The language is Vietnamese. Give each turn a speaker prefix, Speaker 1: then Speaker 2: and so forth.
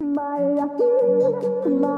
Speaker 1: Bye. my,